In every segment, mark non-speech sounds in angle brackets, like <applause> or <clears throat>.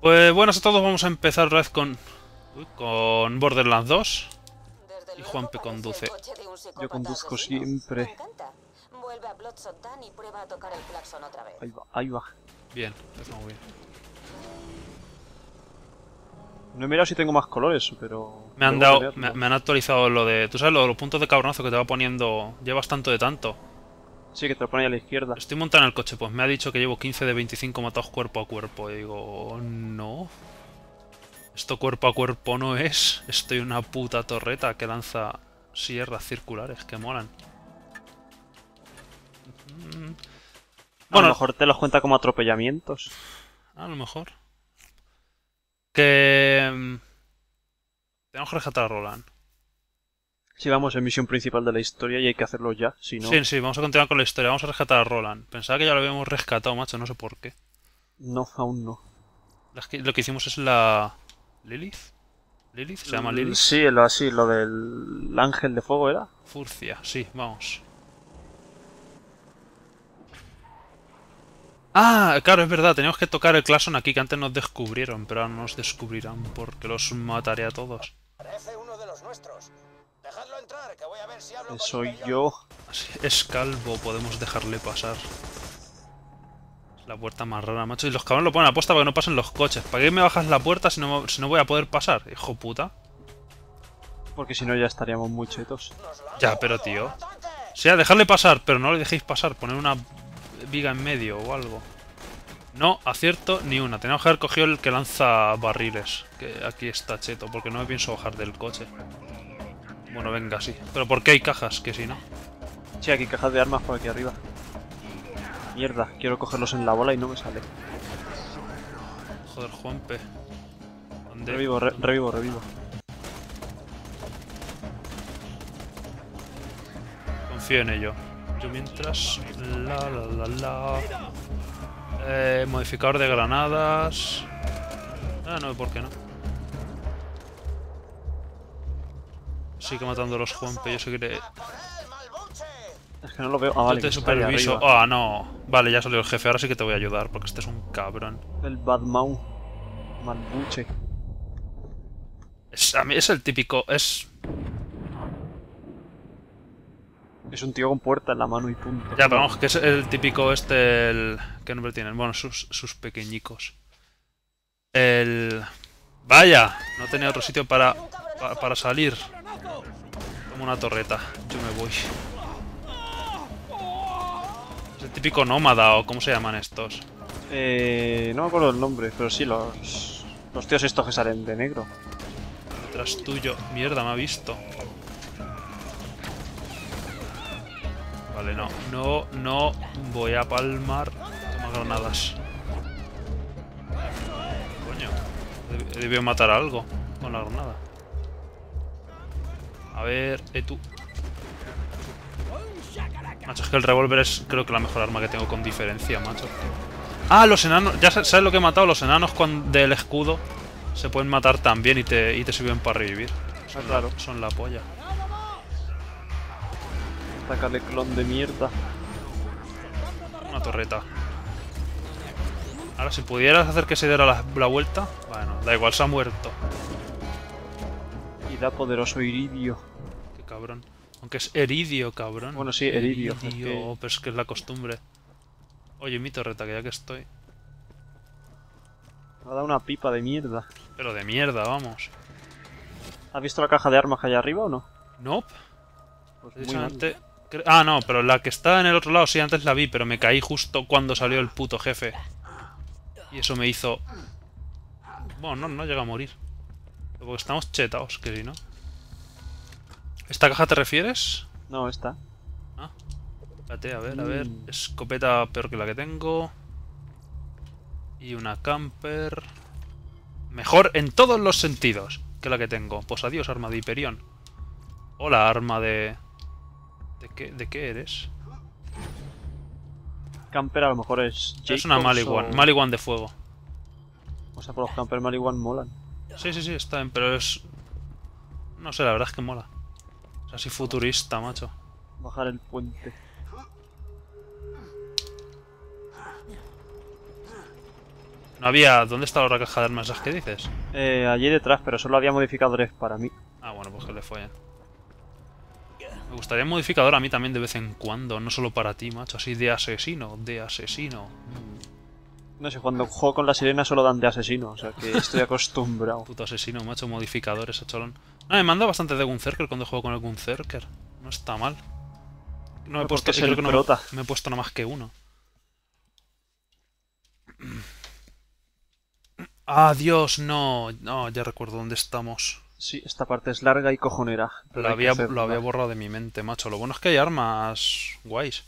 Pues buenas a todos, vamos a empezar otra vez con, uy, con Borderlands 2. Desde Y Juanpe conduce. Yo conduzco siempre. Me encanta. Vuelve a Bloodshot Dan y prueba a tocar el claxon otra vez. Ahí va, ahí va. Bien, muy bien. No he mirado si tengo más colores, pero... Me han dado, me, me han actualizado lo de, tú sabes, lo de los puntos de cabronazo que te va poniendo, llevas tanto de tanto. Sí, que te lo pone a la izquierda. Estoy montando en el coche, pues me ha dicho que llevo 15 de 25 matados cuerpo a cuerpo. Y digo, no. Esto cuerpo a cuerpo no es. Estoy una puta torreta que lanza sierras circulares que molan. Mm. a lo Bueno, mejor te los cuenta como atropellamientos. a lo mejor. Que... mm, Tenemos que rescatar a Roland. Si vamos en misión principal de la historia y hay que hacerlo ya, si no... Sí, sí, vamos a continuar con la historia. Vamos a rescatar a Roland. Pensaba que ya lo habíamos rescatado, macho, no sé por qué. No, aún no. Lo que hicimos es la... ¿Lilith? ¿Lilith? ¿Se llama Lilith? Sí, lo así, lo del ángel de fuego era. Furcia, sí, vamos. Ah, claro, es verdad, teníamos que tocar el Clason aquí que antes nos descubrieron, pero ahora no nos descubrirán porque los mataré a todos. Parece uno de los nuestros. Dejadlo entrar, que voy a ver si hablo con Soy yo. Es calvo, podemos dejarle pasar. Es la puerta más rara, macho. Y los cabrones lo ponen a posta para que no pasen los coches. ¿Para qué me bajas la puerta si no, si no voy a poder pasar? Hijo puta. Porque si no ya estaríamos muy chetos. Ya, pero tío. O sea, dejarle pasar, pero no le dejéis pasar. Poner una viga en medio o algo. No, acierto ni una. Tenemos que haber cogido el que lanza barriles. Que aquí está cheto, porque no me pienso bajar del coche. Bueno, venga, sí. Pero ¿por qué hay cajas? Que si no. Sí, aquí cajas de armas por aquí arriba. Mierda, quiero cogerlos en la bola y no me sale. Joder, Juanpe. ¿Dónde? Revivo, re- revivo, revivo. Confío en ello. Yo mientras... La, la, la, la... Eh, modificador de granadas... Ah, no, ¿por qué no? Sigue matando a los Juanpe, yo sé que... le-. Es que no lo veo. Ah, Yo vale. te está ahí superviso. Ah, no. Vale, ya salió el jefe. Ahora sí que te voy a ayudar, porque este es un cabrón. El Bad Mau. Malbuche. Es, a mí es el típico... Es... Es un tío con puerta en la mano y punto. Ya, pero vamos, que es el típico este... El... ¿Qué nombre tienen? Bueno, sus, sus pequeñicos. El... Vaya, no tenía otro sitio para, pa- para salir. Como una torreta. Yo me voy. Es el típico nómada o cómo se llaman estos. Eh, no me acuerdo el nombre, pero sí, los, los tíos estos que salen de negro. Detrás tuyo. Mierda, me ha visto. Vale, no. No, no. Voy a palmar. Toma granadas. Coño. Debido matar a algo con la granada. A ver, eh tú. Macho, es que el revólver es creo que la mejor arma que tengo con diferencia, macho. Ah, los enanos. Ya sa- sabes lo que he matado. Los enanos con, del escudo se pueden matar también y te, y te sirven para revivir. Son, la- claro. son la polla. Sácale clon de mierda. Una torreta. Ahora, si pudieras hacer que se diera la, la vuelta. Bueno, da igual, se ha muerto. Y da poderoso iridio. Cabrón. Aunque es eridio, cabrón. Bueno, sí, eridio, es Eridio, que- pero es que es la costumbre. Oye, mi torreta, que ya que estoy. Me ha dado una pipa de mierda. Pero de mierda, vamos. ¿Has visto la caja de armas que hay arriba o no? Nope. Pues Ah, no, pero la que está en el otro lado, sí, antes la vi, pero me caí justo cuando salió el puto jefe. Y eso me hizo. Bueno, no, no llega a morir. Porque estamos chetaos, que si no. ¿Esta caja te refieres? No, esta. Ah. Espérate, a ver, a ver. Mm. Escopeta peor que la que tengo. Y una camper. Mejor en todos los sentidos que la que tengo. Pues adiós, arma de Hyperion. Hola, arma de... ¿De qué, ¿De qué eres? Camper a lo mejor es. es una Jacobs Maliwan. o- Maliwan de fuego. O sea, por los camper Maliwan molan. Sí, sí, sí, está bien, pero es... No sé, la verdad es que mola. Es así futurista, macho. Bajar el puente. No había... ¿Dónde está la caja de armas esas que dices? Eh, allí detrás, pero solo había modificadores para mí. Ah, bueno, pues que le follen. Me gustaría un modificador a mí también de vez en cuando, no solo para ti, macho. Así de asesino, de asesino. No sé, cuando juego con la sirena solo dan de asesino, o sea que estoy acostumbrado. <laughs> Puto asesino, macho, modificadores cholón. Ah, me manda bastante de Gunzerker cuando juego con el Gunzerker. No está mal. No me he Porque puesto, es creo que no me, me he puesto nada más que uno. <clears throat> Ah, Dios, no. No, ya recuerdo dónde estamos. Sí, esta parte es larga y cojonera. Lo había, hacerla. lo había borrado de mi mente, macho. Lo bueno es que hay armas guays.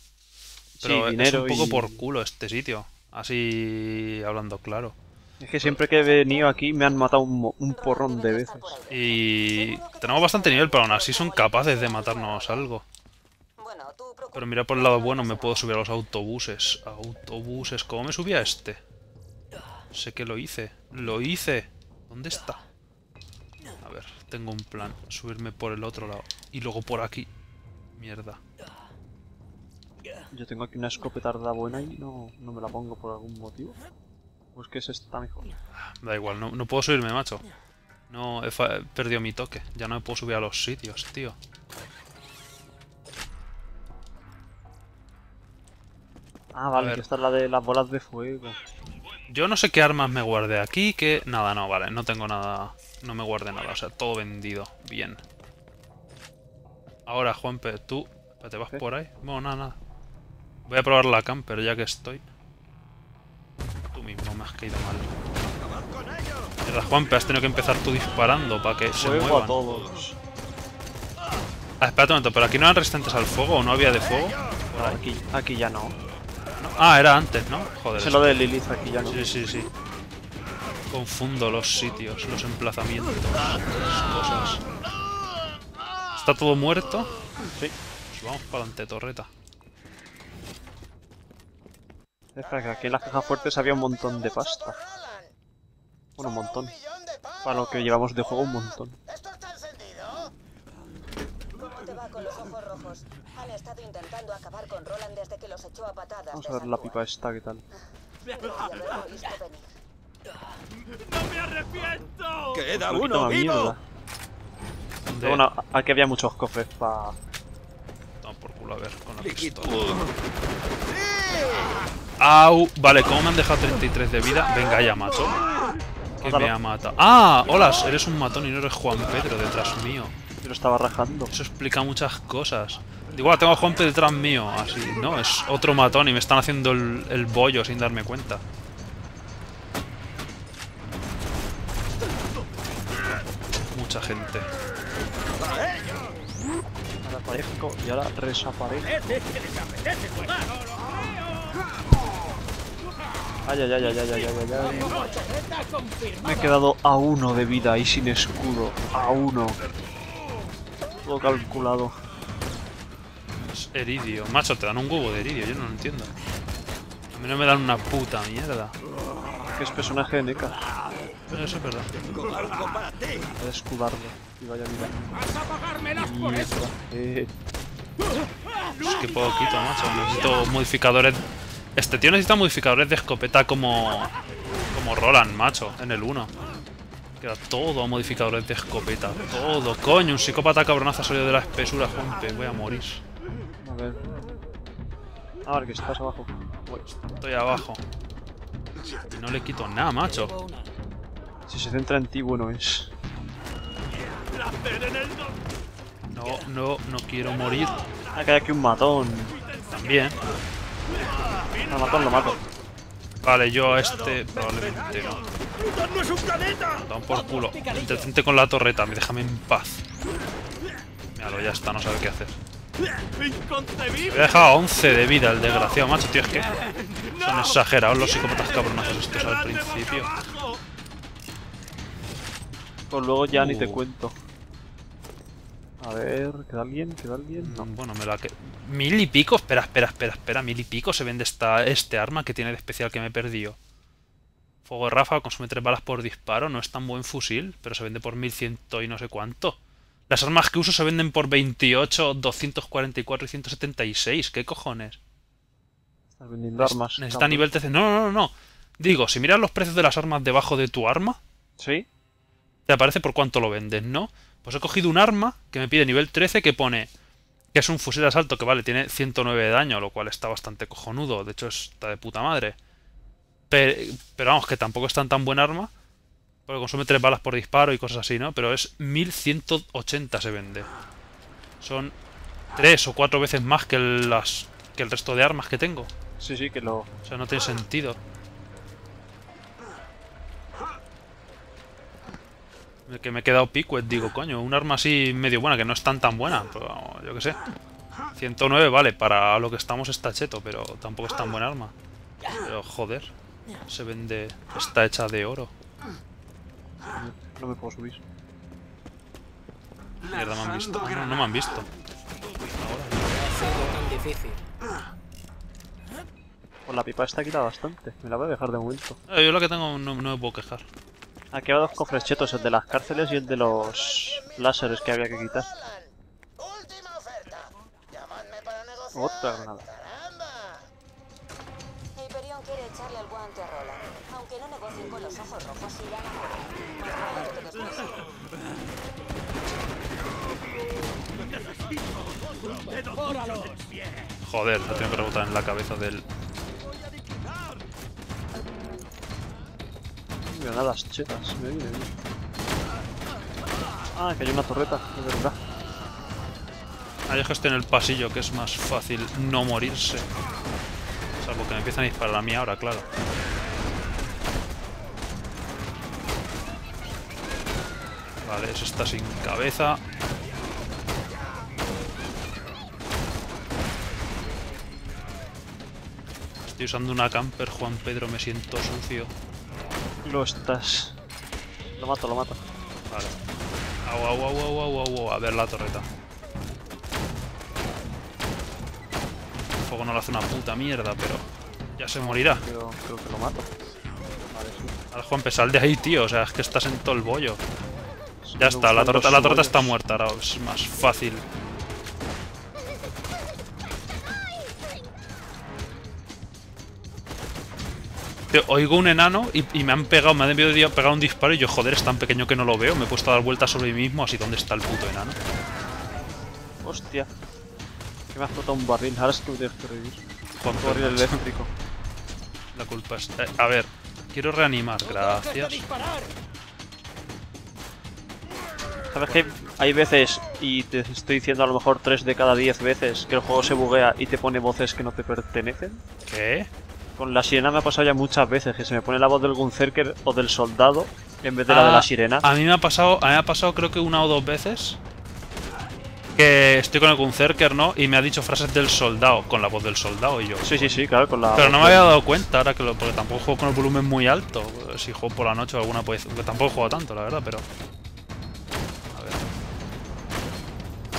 Pero es dinero un poco y- por culo este sitio. Así hablando claro. Es que siempre que he venido aquí me han matado un, un porrón de veces. Y tenemos bastante nivel, pero aún así son capaces de matarnos algo. Pero mira por el lado bueno, me puedo subir a los autobuses. Autobuses, ¿cómo me subí a este? Sé que lo hice. Lo hice. ¿Dónde está? A ver, tengo un plan. Subirme por el otro lado. Y luego por aquí. Mierda. Yo tengo aquí una escopetarda buena y no, no me la pongo por algún motivo. Pues que ese está mejor. Da igual, no, no puedo subirme, macho. No, he, perdido mi toque. Ya no me puedo subir a los sitios, tío. Ah, vale, que esta es la de las bolas de fuego. Yo no sé qué armas me guardé aquí, que... Nada, no, vale, no tengo nada... No me guardé nada, o sea, todo vendido. Bien. Ahora, Juanpe, tú... ¿Te vas ¿Qué? por ahí? Bueno, nada, nada. Voy a probar la camper ya que estoy. Mismo me has caído mal. Mierda, Juanpe, has tenido que empezar tú disparando para que se Fuego a muevan. todos. Ah, espérate un momento, ¿pero aquí no eran resistentes al fuego o no había de fuego? Ahí. Aquí, aquí ya no. No. Ah, era antes, ¿no? Joder. Es lo de Lilith, aquí ya no. Sí, sí, sí. Confundo los sitios, los emplazamientos, las cosas. ¿Está todo muerto? Sí. Pues vamos para adelante, torreta. Espera, que aquí en las cajas fuertes había un montón de pasta. Bueno, un montón. Para lo que llevamos de juego, un montón. ¿Esto está encendido? ¿Cómo te va con los ojos rojos? Han estado intentando acabar con Roland desde que los echó a patadas. Vamos a ver la pipa esta, ¿qué tal? Visto venir. ¡Queda Aquí toma mierda. Bueno, aquí había muchos cofres para... Toma por culo, a ver, con la pistola. ¡Au! Vale, ¿cómo me han dejado 33 de vida? Venga ya, macho. Que me ha matado. ¡Ah! Hola, eres un matón y no eres Juan Pedro detrás mío. Yo lo estaba rajando. Eso explica muchas cosas. Igual tengo a Juanpe detrás mío, así, no, es otro matón y me están haciendo el, el bollo sin darme cuenta. Mucha gente. Ahora aparezco y ahora desaparezco. Ay, ay, ay, ay, ay, ay, ay, ay. Me he quedado a uno de vida y sin escudo. A uno. Todo calculado. Es eridio. Macho, te dan un huevo de eridio, yo no lo entiendo. A mí no me dan una puta mierda. Que es personaje de NECA. Pero eso es verdad. A escudarlo. Y vaya vida. Mierda. Eh, Es que poquito, macho. Necesito modificadores. Este tío necesita modificadores de escopeta como. Como Roland, macho, en el 1. Queda todo a modificadores de escopeta. Todo, coño. Un psicópata cabronazo ha salido de la espesura, Juanpe. Voy a morir. a ver. A ver, que estás abajo. Estoy abajo. Y no le quito nada, macho. Si se centra en ti, bueno es. No, no, no quiero morir. Ah, que hay aquí un matón. También. Al matón lo mato. Vale, yo a este probablemente no. ¡No es un planeta! Por culo. Detente con la torreta, me déjame en paz. Míralo, ya está, no sabe qué hacer. Me he dejado a 11 de vida el desgraciado, macho, tío, es que son exagerados los psicópatas cabronazos estos al principio. Pues luego ya ni te cuento. A ver, ¿queda alguien? ¿Queda alguien? No. Mm, Bueno, me la que... ¿Mil y pico? Espera, espera, espera, espera. ¿Mil y pico se vende esta, este arma que tiene de especial que me he perdido? Fuego de ráfaga, consume 3 balas por disparo. No es tan buen fusil, pero se vende por 1100 y no sé cuánto. Las armas que uso se venden por 28, 244 y 176. ¿Qué cojones? Estás vendiendo armas. Necesita nivel TC. No, no, no, no. Digo, si miras los precios de las armas debajo de tu arma, ¿Sí? te aparece por cuánto lo vendes, ¿no? Pues he cogido un arma que me pide nivel 13 que pone que es un fusil de asalto que vale, tiene 109 de daño, lo cual está bastante cojonudo, de hecho está de puta madre. Pero, pero vamos, que tampoco es tan tan buen arma, porque consume 3 balas por disparo y cosas así, ¿no? Pero es 1180 se vende. Son 3 o 4 veces más que, las, que el resto de armas que tengo. Sí, sí, que lo... O sea, no tiene sentido. Que me he quedado picuet, digo, coño, un arma así medio buena, que no es tan tan buena, pero yo qué sé. 109, vale, para lo que estamos está cheto, pero tampoco es tan buen arma. Pero joder, se vende, está hecha de oro. No me puedo subir. Mierda, me han visto. No, no me han visto. Ha sido tan difícil. Pues la pipa esta quita bastante. Me la voy a dejar de momento. Eh, yo lo que tengo no, no me puedo quejar. Aquí había dos cofres chetos, el de las cárceles y el de los láseres que había que quitar. Otra granada. Caramba. Hyperion quiere echarle el guante a Roland. Aunque no negocien con los ojos rojos, irán a morir. Más vale que te desprecies. Joder, la tengo que rebotar en la cabeza del... Granadas chetas, me viene bien. Ah, que hay una torreta, es verdad. Hay que en el pasillo, que es más fácil no morirse. Salvo que me empiezan a disparar a mí ahora, claro. Vale, eso está sin cabeza. Estoy usando una camper, Juan Pedro, me siento sucio. Lo estás. Lo mato, lo mato. Vale. Au, au, au, au, au, au, au. A ver la torreta. El fuego no le hace una puta mierda, pero ya se morirá. Creo, creo que lo mato. Vale, sí. Ahora Juan, sal de ahí, tío. O sea, es que estás en todo el bollo. Ya está, la torreta, la torreta está muerta. Ahora es más fácil. Tío, oigo un enano y, y me han pegado, me han debido pegar un disparo y yo, joder, es tan pequeño que no lo veo. Me he puesto a dar vueltas sobre mí mismo, así, ¿dónde está el puto enano? Hostia. Que me ha explotado un barril. Ahora sí que me tienes que revivir. Un barril eléctrico. <laughs> la culpa es... eh, a ver, quiero reanimar, gracias. ¿Sabes que hay veces, y te estoy diciendo a lo mejor 3 de cada 10 veces, que el juego se buguea y te pone voces que no te pertenecen? ¿Qué? Con la sirena me ha pasado ya muchas veces, que se me pone la voz del Gunzerker o del soldado en vez de la de Ah, la sirena. A mí me ha pasado, a mí me ha pasado creo que una o dos veces que estoy con el Gunzerker, ¿no? Y me ha dicho frases del soldado, con la voz del soldado y yo. Sí, sí, sí, claro, con la... Pero no me había dado cuenta ahora que lo, porque tampoco juego con el volumen muy alto. Si juego por la noche o alguna pues, tampoco juego tanto, la verdad, pero. A ver.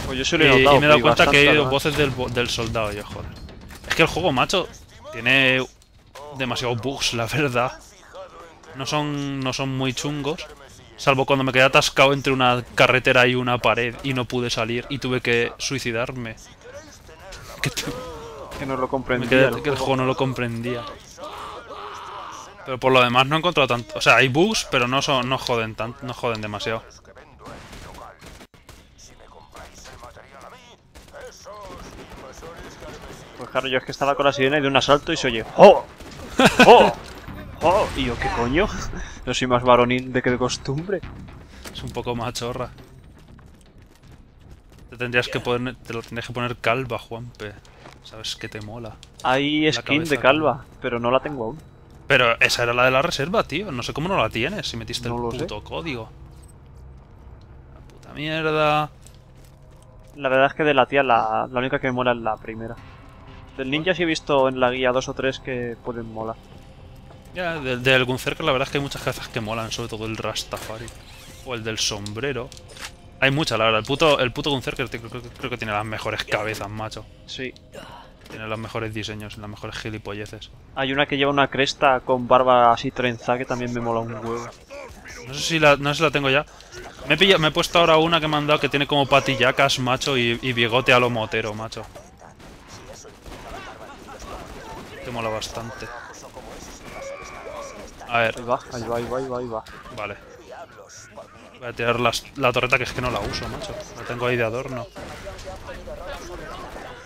Pues yo Y, lo he notado. y me he dado cuenta que hay además. voces del, del soldado, yo, joder. Es que el juego, macho, tiene demasiados bugs, la verdad. No son, no son muy chungos. Salvo cuando me quedé atascado entre una carretera y una pared y no pude salir y tuve que suicidarme. <laughs> Que, no lo me comprendía. quedé- el que el juego. juego no lo comprendía. Pero por lo demás no he encontrado tanto. O sea, hay bugs, pero no son, no joden tan, no joden demasiado. Pues claro, yo es que estaba con la sirena y de un asalto y se oye ¡Oh! ¡Oh! ¡Oh! Y yo, ¿qué coño? No soy más varonil de que de costumbre. Es un poco machorra. Te tendrías que poner, te lo tendrías que poner calva, Juanpe. Sabes que te mola. Hay La skin de calva, pero no la tengo aún. Pero esa era la de la reserva, tío. No sé cómo no la tienes si metiste No el sé. puto código. La puta mierda. La verdad es que de la tía la, la única que me mola es la primera. Del ninja sí he visto en la guía dos o tres que pueden molar. Ya, del, del Gunzerker la verdad es que hay muchas cabezas que molan, sobre todo el Rastafari. O el del sombrero. Hay muchas, la verdad. El puto, el puto creo, que- creo que tiene las mejores cabezas, macho. Sí. Tiene los mejores diseños, las mejores gilipolleces. Hay una que lleva una cresta con barba así trenza que también me mola un huevo. No sé si la, no sé si la tengo ya. Me he, pilla- me he puesto ahora una que me han dado que tiene como patillacas, macho, y, y bigote a lo motero, macho. Que mola bastante. A ver, Ahí va, ahí va, ahí va, ahí va, ahí va. vale. Voy a tirar las- la torreta que es que no la uso, macho. La tengo ahí de adorno.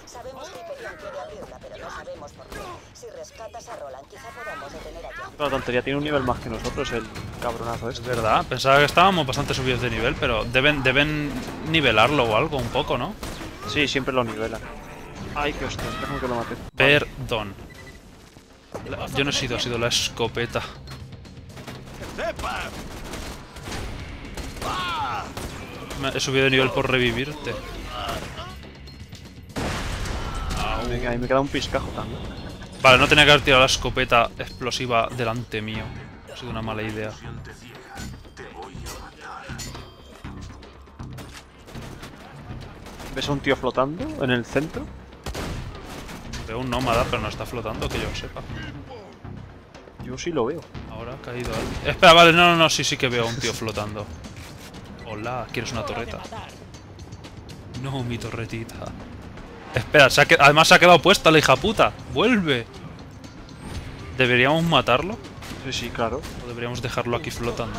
Sabemos que Hyperion quiere abrirla, pero no sabemos por qué. Si rescatas a Roland, quizá podamos detener a John. La tontería tiene un nivel más que nosotros, el cabronazo Es este. verdad, pensaba que estábamos bastante subidos de nivel, pero deben, deben nivelarlo o algo un poco, ¿no? Sí, siempre lo nivelan. Ay, qué hostia, déjame que lo mate. Perdón. La- yo no he sido, ha sido la escopeta. Me- he subido de nivel por revivirte. Venga, ahí me queda un piscajo también. Vale, no tenía que haber tirado la escopeta explosiva delante mío. Ha sido una mala idea. ¿Ves a un tío flotando en el centro? Veo un nómada, pero no está flotando, que yo sepa. Yo sí lo veo. Ahora ha caído alguien. Espera, vale, no, no, no, sí, sí que veo a un tío flotando. Hola, ¿quieres una torreta? No, mi torretita. Espera, se ha que- además se ha quedado puesta la hija puta. ¡Vuelve! ¿Deberíamos matarlo? Sí, sí, claro. ¿O deberíamos dejarlo aquí flotando?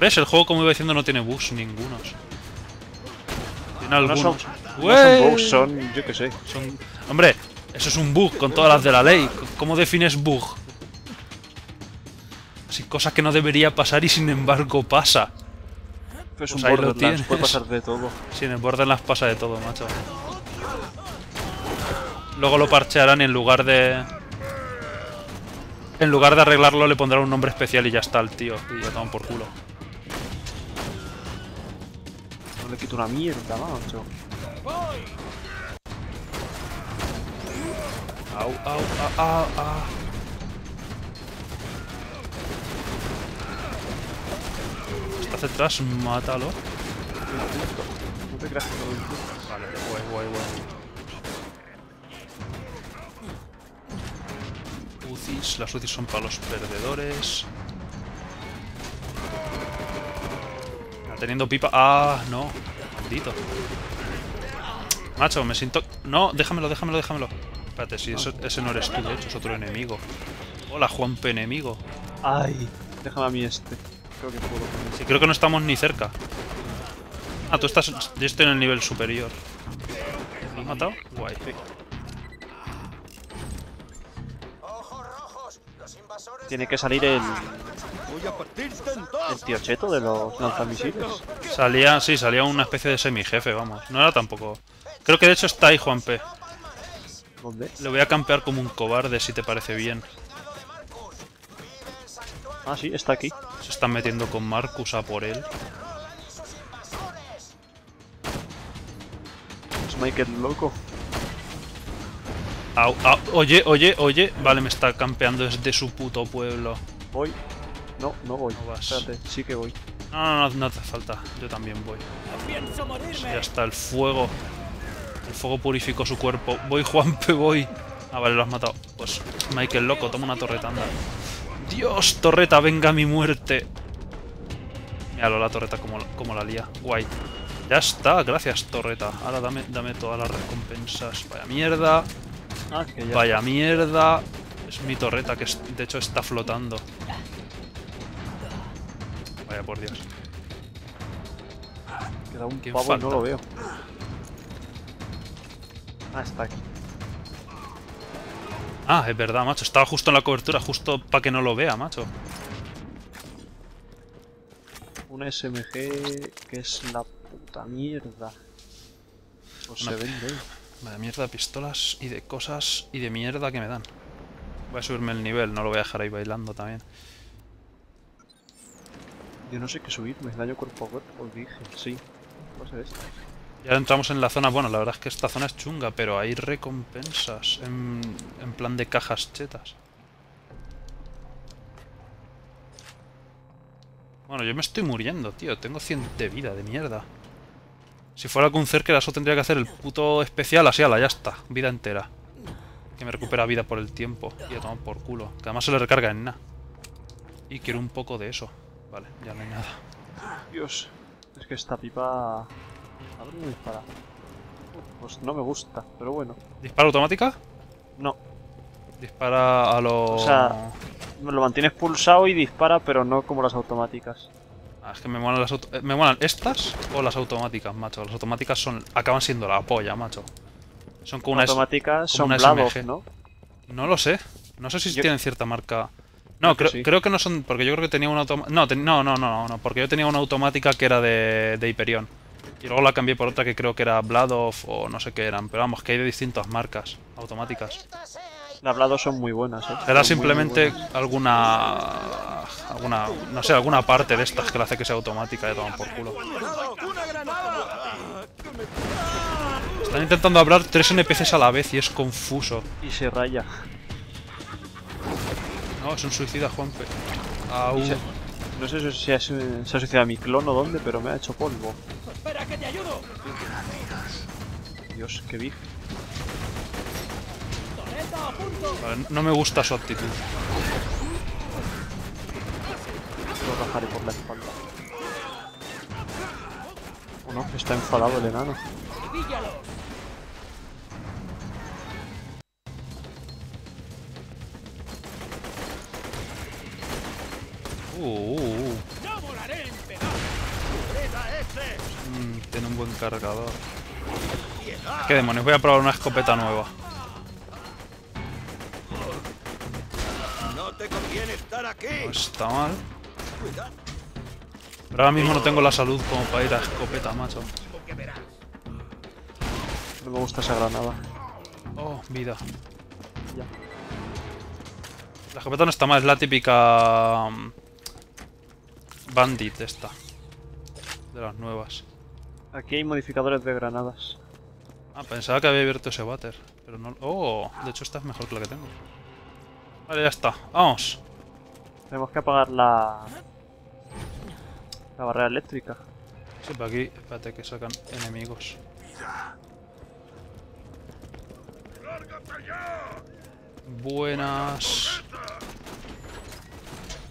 ¿Ves? El juego, como iba diciendo, no tiene bugs ningunos. Tiene No son, algunos. no son bugs, son, yo qué sé. Son- Hombre, eso es un bug con todas las de la ley. ¿Cómo defines bug? Así, cosas que no debería pasar y sin embargo pasa. Es Pues un ahí lo tienes. puede pasar de todo. Sí, en el Borderlands pasa de todo, macho. Luego lo parchearán y en lugar de... En lugar de arreglarlo le pondrán un nombre especial y ya está el tío. Y ya toman por culo. No le quito una mierda, macho. Au, au, au, au, au. Está hacia atrás, mátalo. No te creas que tiempo. Vale, guay, guay, guay. UCIs, las UCIs son para los perdedores. Ah, Teniendo pipa. Ah, no. Maldito. Macho, me siento. No, déjamelo, déjamelo, déjamelo. Espérate, si eso- ese no eres tú, de hecho, es otro enemigo. Hola, Juanpe enemigo. Ay, déjame a mí este. Creo que puedo. Sí, creo que no estamos ni cerca. Ah, tú estás. Yo estoy en el nivel superior. ¿Lo has matado? Guay. Tiene que salir el, el tío cheto de los lanzamisiles. Salía, sí, salía una especie de semi-jefe, vamos. No era tampoco. Creo que de hecho está ahí, Juan P. ¿Dónde? Le voy a campear como un cobarde, si te parece bien. Ah, sí, está aquí. Se están metiendo con Marcus a por él. Es Michael loco. Au, au. Oye, oye, oye. Vale, me está campeando desde su puto pueblo. Voy. No, no voy. No vas. Espérate, sí que voy. No, no, no, no hace falta. Yo también voy. Pienso morirme. Ya está, el fuego. El fuego purificó su cuerpo. Voy, Juanpe, voy. Ah, vale, lo has matado. Pues, Michael, loco, toma una torreta, anda. Dios, torreta, venga mi muerte. Míralo, la torreta como, como la lía. Guay. Ya está, gracias, torreta. Ahora dame, dame todas las recompensas. Vaya mierda. Ah, que ya. Vaya mierda. Es mi torreta que es- de hecho está flotando. Vaya por Dios. Queda un ¿Quién pavo y no lo veo. Ah, está aquí. Ah, es verdad, macho. Estaba justo en la cobertura, justo para que no lo vea, macho. Una SMG que es la puta mierda. Pues Una- se vende. Vaya mierda de pistolas y de cosas y de mierda que me dan. Voy a subirme el nivel, no lo voy a dejar ahí bailando también. Yo no sé qué subirme, daño cuerpo a cuerpo, dije. Sí. Va a ser esto. Ya entramos en la zona, bueno, la verdad es que esta zona es chunga, pero hay recompensas en, en plan de cajas chetas. Bueno, yo me estoy muriendo, tío. Tengo 100 de vida, de mierda. Si fuera con cerca, eso tendría que hacer el puto especial así, ala, ya está. Vida entera. Que me recupera vida por el tiempo. Y a tomar por culo. Que además se le recarga en nada. Y quiero un poco de eso. Vale, ya no hay nada. Dios. Es que esta pipa... A ver, me dispara. Pues no me gusta, pero bueno. ¿Dispara automática? No. Dispara a lo... O sea, Lo mantienes pulsado y dispara, pero no como las automáticas. Ah, es que me molan las auto- eh, me molan estas o las automáticas, macho. Las automáticas son acaban siendo la polla, macho. Son como una automáticas son una Bladov, SMG. ¿no? No lo sé. No sé si Yo- tienen cierta marca. No, creo, sí. creo que no son. Porque yo creo que tenía una automática. No, ten- no, no, no, no, no, porque yo tenía una automática que era de, de Hyperion. Y luego la cambié por otra que creo que era Bladov o no sé qué eran. Pero vamos, que hay de distintas marcas automáticas. Las Bladov son muy buenas, ¿eh? Era Son simplemente muy buenas. alguna. alguna. no sé, alguna parte de estas que le hace que sea automática y toman por culo. Están intentando hablar tres NPCs a la vez y es confuso. Y se raya. No, es un suicida, Juanpe. Au. No sé si se ha, ha suicidado mi clon o dónde, pero me ha hecho polvo. ¡Espera que te ayudo! Dios, qué big. ¡Torreta a! Vale, no me gusta su actitud. Lo rajaré por la espalda. ¿O no? Está enfadado el enano. Uh, uh, buen cargador. ¿Qué demonios? Voy a probar una escopeta nueva. No te conviene estar aquí. No está mal. Pero ahora mismo no tengo la salud como para ir a escopeta, macho. No me gusta esa granada. Oh, vida. Ya. La escopeta no está mal, es la típica... mm, Bandit esta. De las nuevas. Aquí hay modificadores de granadas. Ah, pensaba que había abierto ese váter. Pero no... Oh, de hecho esta es mejor que la que tengo. Vale, ya está. Vamos. Tenemos que apagar la... La barrera eléctrica. Sí, por aquí, espérate que sacan enemigos. Buenas.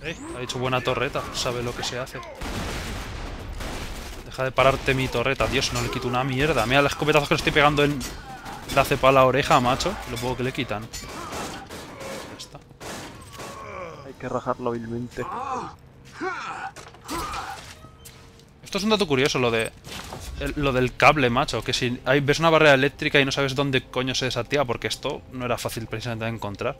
Eh, ha dicho buena torreta, sabe lo que se hace. Deja de pararte mi torreta, Dios, no le quito una mierda. Mira los escopetazos que le estoy pegando en la cepa a la oreja, macho. Lo poco que le quitan. Ya está. Hay que rajarlo hábilmente. Esto es un dato curioso, lo de el- lo del cable, macho. Que si hay, ves una barrera eléctrica y no sabes dónde coño se desactiva, porque esto no era fácil precisamente de encontrar.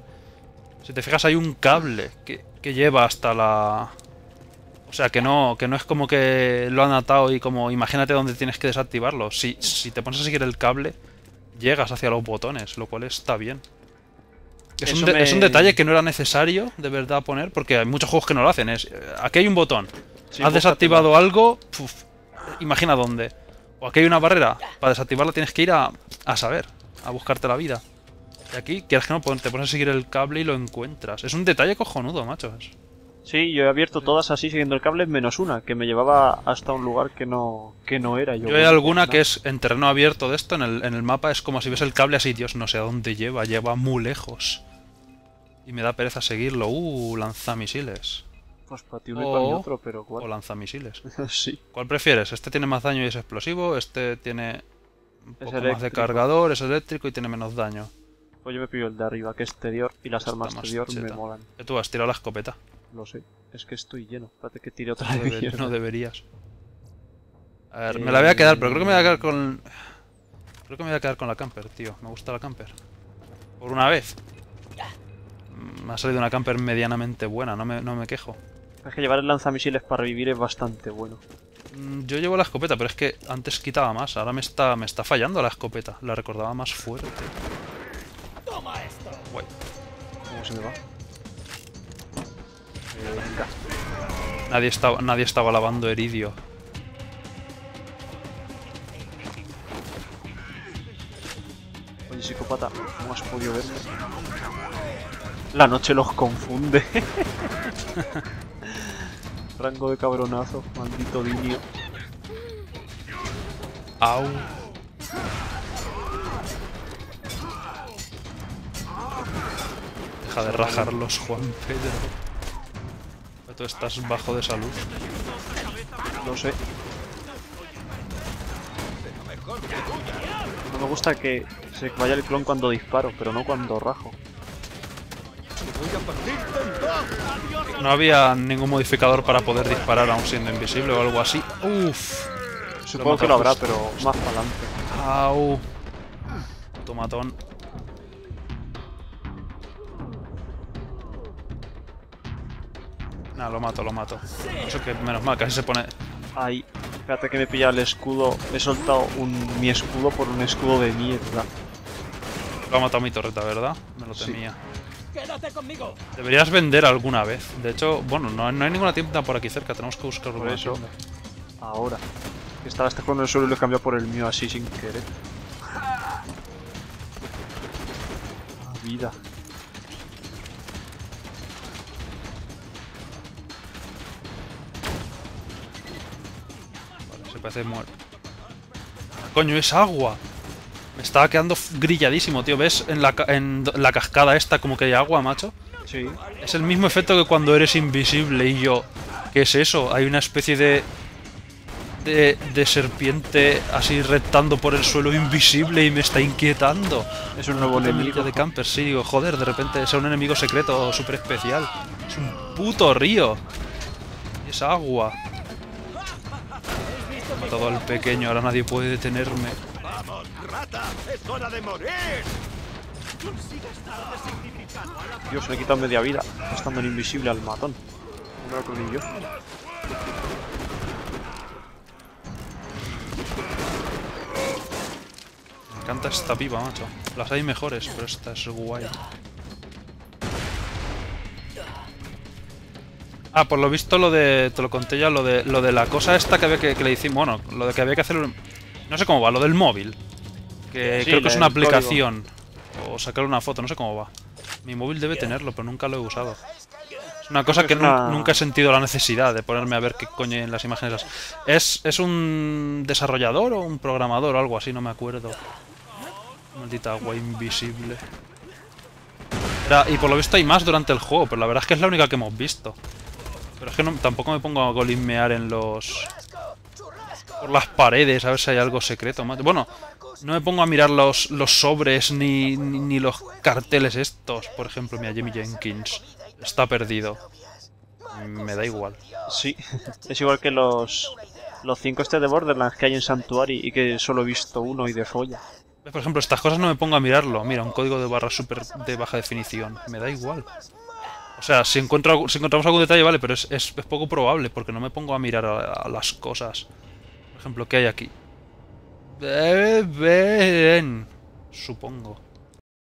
Si te fijas, hay un cable que, que lleva hasta la... O sea, que no, que no es como que lo han atado y como imagínate dónde tienes que desactivarlo. Si, si te pones a seguir el cable, llegas hacia los botones, lo cual está bien. Es un, Eso de- me- es un detalle que no era necesario de verdad poner, porque hay muchos juegos que no lo hacen. Es, eh, aquí hay un botón, Sí, has desactivado algo, puf, imagina dónde. O aquí hay una barrera, para desactivarla tienes que ir a, a saber, a buscarte la vida. Y aquí, quieres que no, te pones a seguir el cable y lo encuentras. Es un detalle cojonudo, machos. Sí, yo he abierto todas así siguiendo el cable, menos una, que me llevaba hasta un lugar que no, que no era. Yo, Yo hay alguna que es en terreno abierto de esto, en el, en el mapa, es como si ves el cable así, Dios, no sé a dónde lleva, lleva muy lejos. Y me da pereza seguirlo. Uh, lanzamisiles. Pues para ti uno y para mí O- otro, pero O ¿cuál? lanzamisiles. <laughs> sí. ¿Cuál prefieres? Este tiene más daño y es explosivo, este tiene un Es poco más de eléctrico. cargador, es eléctrico y tiene menos daño. Pues yo me pillo el de arriba, que es exterior, y las Está armas exterior me molan. Que tú has tirado la escopeta. Lo sé. Es que estoy lleno. Espérate que tire otra No, mierda. no deberías. A ver, me la voy a quedar, pero creo que me voy a quedar con... Creo que me voy a quedar con la camper, tío. Me gusta la camper. Por una vez. Mm, Me ha salido una camper medianamente buena, no me, no me quejo. Es que llevar el lanzamisiles para revivir es bastante bueno. Mm, Yo llevo la escopeta, pero es que antes quitaba más. Ahora me está, me está fallando la escopeta. La recordaba más fuerte. ¡Toma esto! Guay. ¿Cómo se me va? Nadie estaba, nadie estaba lavando Eridio. Oye, psicópata, ¿cómo has podido verme? La noche los confunde. <laughs> Rango de cabronazo, maldito Dinio. Au. Deja de rajarlos, Juan Pedro. Tú estás bajo de salud. Lo sé. No me gusta que se vaya el clon cuando disparo, pero no cuando rajo. No había ningún modificador para poder disparar aún siendo invisible o algo así. Uf. Supongo que lo habrá, pero más para adelante. Au. Tomatón. Nah, lo mato, lo mato. Eso que menos mal, casi se pone. Ahí. Espérate que me pilla el escudo. He soltado un, mi escudo por un escudo de mierda. Lo ha matado mi torreta, ¿verdad? Me lo Sí. temía. ¡Quédate conmigo! Deberías vender alguna vez. De hecho, bueno, no, no hay ninguna tienda por aquí cerca, tenemos que buscar Por eso. tienda. Ahora. Estaba este con el suelo y lo he cambiado por el mío así sin querer. Ah, Vida. Muerto. Coño, es agua. Me estaba quedando grilladísimo, tío. ¿Ves? En la, en la cascada esta como que hay agua, macho. Sí. Es el mismo efecto que cuando eres invisible y yo. ¿Qué es eso? Hay una especie de. De, de serpiente así reptando por el suelo invisible y me está inquietando. Es un nuevo enemigo. de camper, sí, digo, joder, de repente es un enemigo secreto súper especial. Es un puto río. Es agua. He matado al pequeño, ahora nadie puede detenerme. ¡Vamos, rata! ¡Es hora de morir! Dios, le he quitado media vida. Estando en invisible al matón. No me lo yo. Me encanta esta pipa, macho. Las hay mejores, pero esta es guay. Ah, por lo visto lo de... Te lo conté ya, lo de, lo de la cosa esta que había que, que le hicimos... Bueno, lo de que había que hacer... un- No sé cómo va, lo del móvil. Que Sí, creo que es una código. aplicación. O sacar una foto, no sé cómo va. Mi móvil debe tenerlo, pero nunca lo he usado. Es una cosa que nunca he sentido la necesidad de ponerme a ver qué coño hay en las imágenes. ¿Es, ¿Es un desarrollador o un programador o algo así? No me acuerdo. Maldita agua invisible. Era- y por lo visto hay más durante el juego, pero la verdad es que es la única que hemos visto. Pero es que no- tampoco me pongo a golismear en los... Por las paredes, a ver si hay algo secreto. Bueno, no me pongo a mirar los, los sobres ni, ni, ni los carteles estos. Por ejemplo, mira, Jimmy Jenkins. Está perdido. Me da igual. Sí. es igual que los. Los cinco este de Borderlands que hay en Sanctuary y que solo he visto uno y de folla. Por ejemplo, estas cosas no me pongo a mirarlo. Mira, un código de barra super de baja definición. Me da igual. O sea, si, encuentro, si encontramos algún detalle, vale, pero es, poco probable porque no me pongo a mirar a, las cosas. Por ejemplo, ¿qué hay aquí? Ven, supongo.